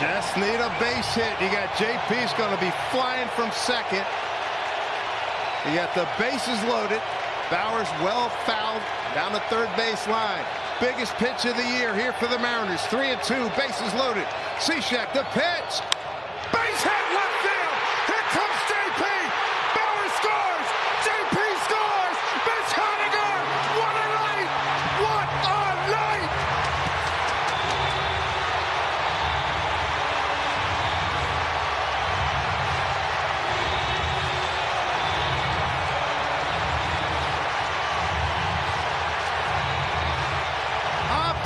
Just need a base hit. You got JP's going to be flying from second. You got the bases loaded. Bowers well fouled down the third base line. Biggest pitch of the year here for the Mariners. Three and two, bases loaded. Cishek, the pitch. Base hit left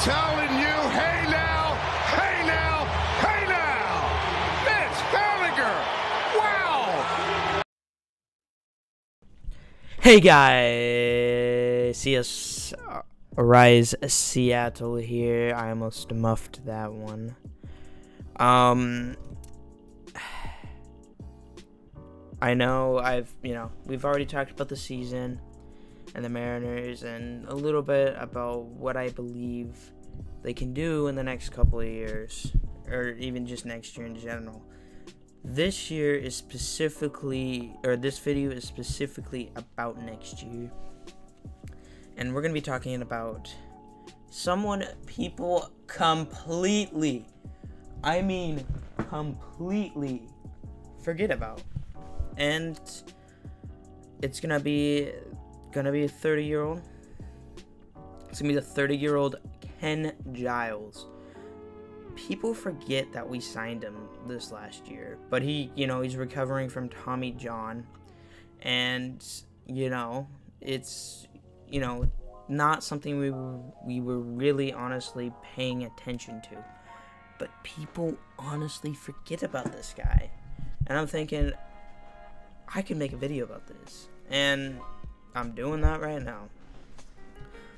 telling you, hey now, hey now, hey now. Haniger. Wow. Hey guys, Sea Us uh, Rise Seattle here. I almost muffed that one. Um, I know I've you know we've already talked about the season and the Mariners and a little bit about what I believe they can do in the next couple of years, or even just next year in general. This year is specifically, or this video is specifically about next year. And we're going to be talking about someone people completely, I mean, completely forget about. And it's going to be, to be a 30 year old. It's to be the 30 year old Ken Giles people forget that we signed him this last year. But he, you know, he's recovering from Tommy John. And, you know, it's, you know, not something we were, we were really honestly paying attention to. But people honestly forget about this guy. And I'm thinking, I can make a video about this. And I'm doing that right now.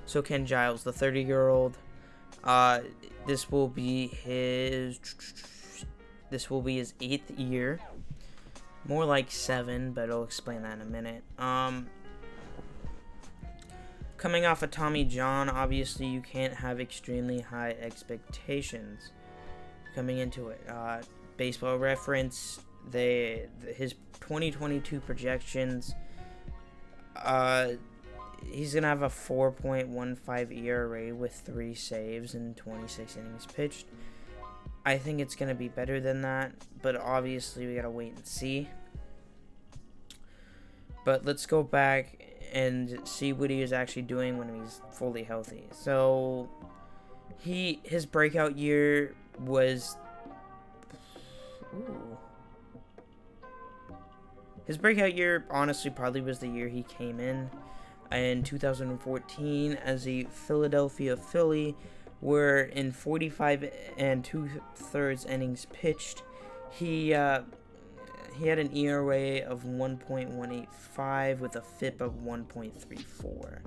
So Ken Giles, the 30 year old, uh, this will be his. This will be his eighth year. More like seven, but I'll explain that in a minute. Um, coming off of Tommy John, obviously you can't have extremely high expectations coming into it. Uh, baseball reference, they his 2022 projections. Uh, he's gonna have a 4.15 ERA with three saves and 26 innings pitched. I think it's gonna be better than that, but obviously we gotta wait and see. But let's go back and see what he is actually doing when he's fully healthy. So he his breakout year was Ooh. His breakout year honestly probably was the year he came in. In 2014 as a Philadelphia Philly, where in 45 and two thirds innings pitched, he uh, he had an ERA of 1.185 with a FIP of 1.34,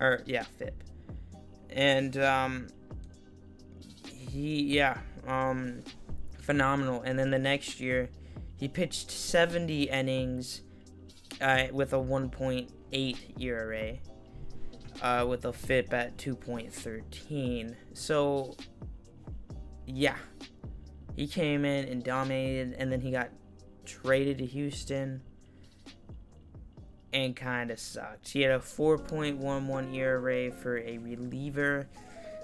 or yeah, FIP, and um, he yeah um, phenomenal. And then the next year, he pitched 70 innings uh, with a 1.8 ERA, uh, with a FIP at 2.13. So, yeah, he came in and dominated, and then he got traded to Houston and kind of sucked. He had a 4.11 ERA for a reliever.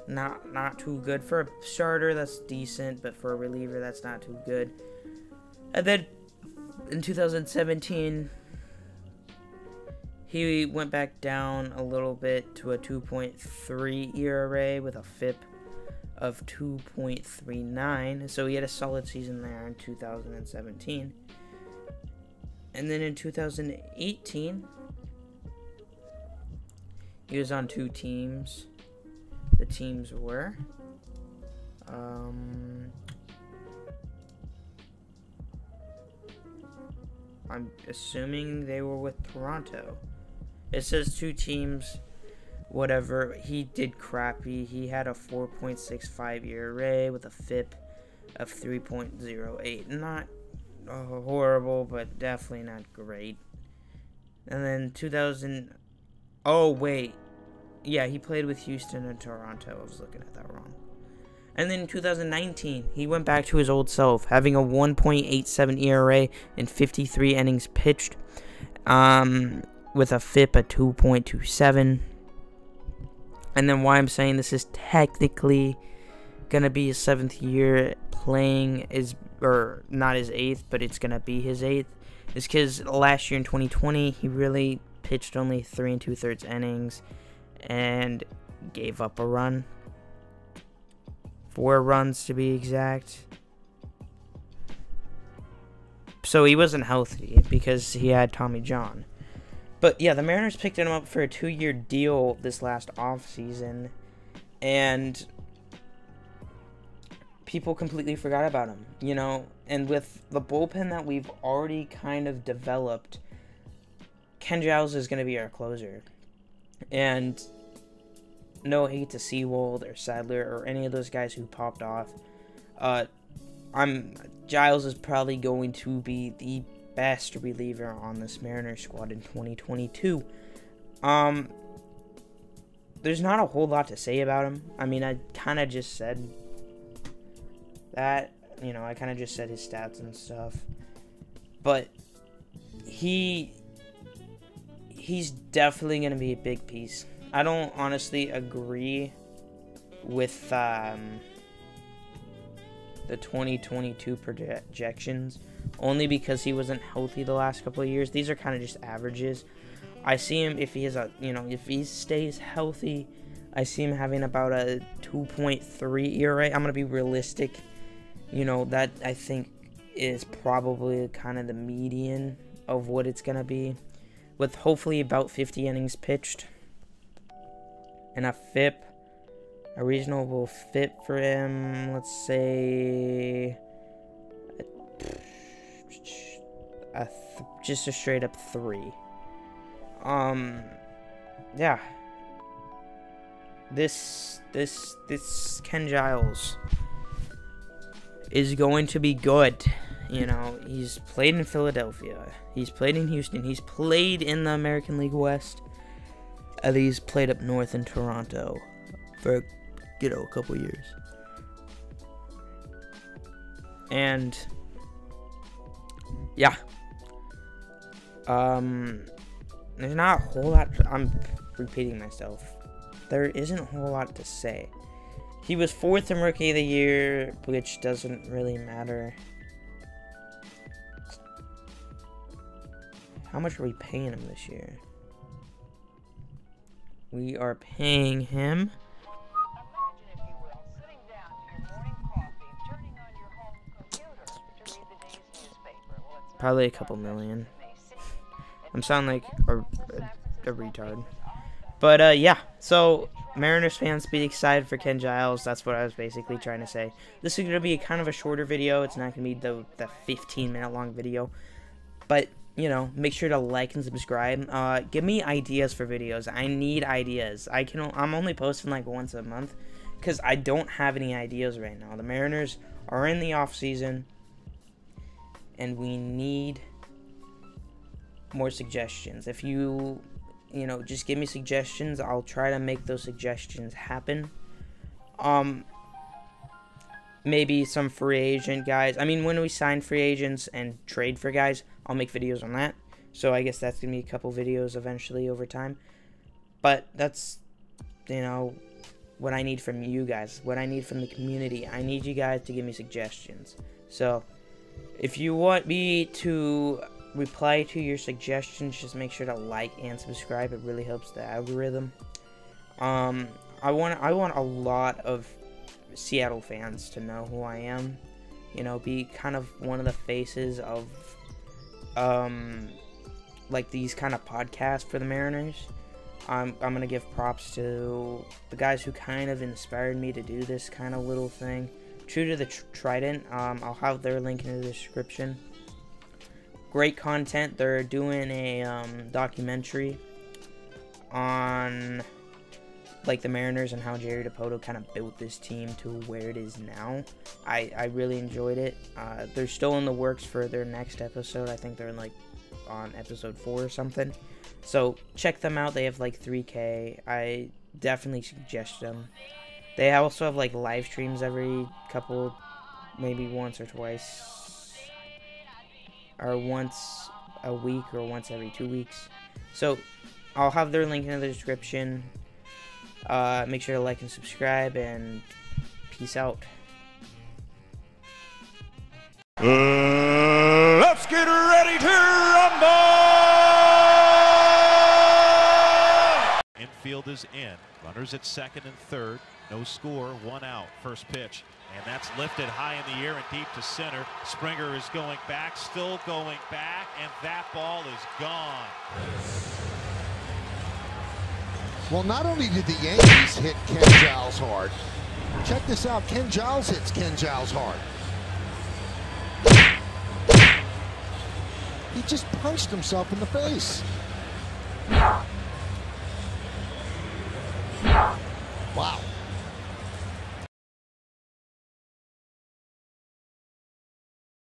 Not not too good for a starter. That's decent, but for a reliever, that's not too good. And then in 2017, he went back down a little bit to a 2.3 ERA with a FIP of 2.39. So he had a solid season there in 2017. And then in 2018, he was on two teams. The teams were um, I'm assuming they were with Toronto. It says two teams, whatever. He did crappy. He had a 4.65 ERA with a FIP of 3.08. Not uh, horrible, but definitely not great. And then 2000. Oh, wait. Yeah, he played with Houston and Toronto. I was looking at that wrong. And then in 2019, he went back to his old self, having a 1.87 ERA in 53 innings pitched, um, with a FIP at 2.27. And then why I'm saying this is technically gonna be his seventh year playing is or not his eighth, but it's gonna be his eighth, is because last year in 2020 he really pitched only three and two thirds innings and gave up a run. Four runs to be exact. So he wasn't healthy because he had Tommy John. But yeah, the Mariners picked him up for a two year deal this last offseason. And people completely forgot about him, you know? And with the bullpen that we've already kind of developed, Ken Giles is going to be our closer. And no hate to Sewald or Sadler or any of those guys who popped off. Uh, I'm Giles is probably going to be the best reliever on this Mariners squad in 2022. Um, there's not a whole lot to say about him. I mean, I kind of just said that. You know, I kind of just said his stats and stuff. But he he's definitely going to be a big piece. I don't honestly agree with um, the 2022 projections only because he wasn't healthy the last couple of years. These are kind of just averages. I see him if he is a you know if he stays healthy, I see him having about a 2.3 ERA. I'm gonna be realistic. You know that I think is probably kind of the median of what it's gonna be, with hopefully about 50 innings pitched and a FIP, a reasonable FIP for him. Let's say a just a straight up three. Um, yeah. This this this Ken Giles is going to be good. You know, he's played in Philadelphia. He's played in Houston. He's played in the American League West. And he's played up north in Toronto for, you know, a couple years. And yeah. Um, there's not a whole lot. To, I'm repeating myself. There isn't a whole lot to say. He was fourth in Rookie of the Year, which doesn't really matter. How much are we paying him this year? We are paying him Probably a couple million. I'm sounding like a, a, a retard. But, uh, yeah. So, Mariners fans be excited for Ken Giles. That's what I was basically trying to say. This is going to be kind of a shorter video. It's not going to be the, the 15 minute long video. But, you know, make sure to like and subscribe. Uh, give me ideas for videos. I need ideas. I can, I'm only posting like once a month because I don't have any ideas right now. The Mariners are in the off season and we need more suggestions. If you, you know, just give me suggestions, I'll try to make those suggestions happen. Um, maybe some free agent guys. I mean, when we sign free agents and trade for guys, I'll make videos on that. So I guess that's gonna be a couple videos eventually over time. But that's, you know, what I need from you guys, what I need from the community. I need you guys to give me suggestions. So if you want me to reply to your suggestions, just make sure to like and subscribe. It really helps the algorithm. Um, I want I want a lot of Seattle fans to know who I am. You know, be kind of one of the faces of um like these kind of podcasts for the Mariners. I'm I'm gonna give props to the guys who kind of inspired me to do this kind of little thing. True to the tr Trident. Um, I'll have their link in the description. Great content. They're doing a um, documentary on like the Mariners and how Jerry Dipoto kind of built this team to where it is now. I, I really enjoyed it. Uh, they're still in the works for their next episode. I think they're in like on episode four or something. So check them out. They have like 3K. I definitely suggest them. They also have like live streams every couple, maybe once or twice, or once a week or once every two weeks. So I'll have their link in the description. Uh, make sure to like and subscribe, and peace out. Uh, let's get ready to rumble! Infield is in. Runners at second and third. No score, one out. First pitch. And that's lifted high in the air and deep to center. Springer is going back, still going back, and that ball is gone. Well, not only did the Yankees hit Ken Giles hard, check this out. Ken Giles hits Ken Giles hard. He just punched himself in the face.